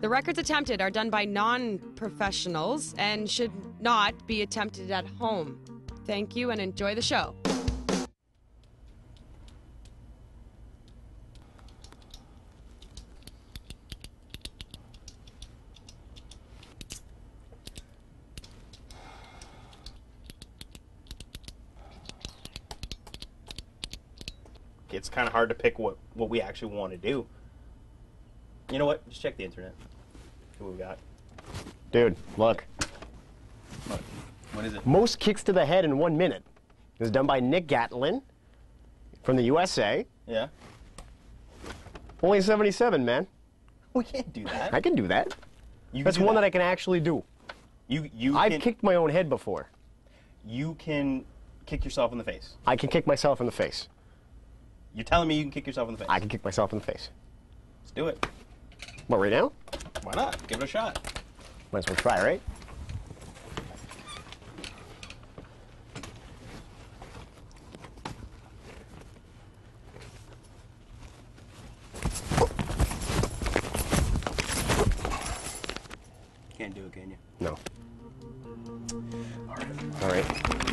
The records attempted are done by non professionals and should not be attempted at home. Thank you and enjoy the show. It's kind of hard to pick what, what we actually want to do. You know what? Just check the internet. See what we got. Dude, look. What? What is it? Most kicks to the head in one minute. It was done by Nick Gatlin from the USA. Yeah. Only 77, man. We can't do that. I can do that. You That's do one that. I can actually do. You you I've can, kicked my own head before. you can kick yourself in the face. I can kick myself in the face. You're telling me you can kick yourself in the face. I can kick myself in the face. Let's do it. What, right now? Why not? Give it a shot. Might as well try, right? Can't do it, can you? No. All right. All right.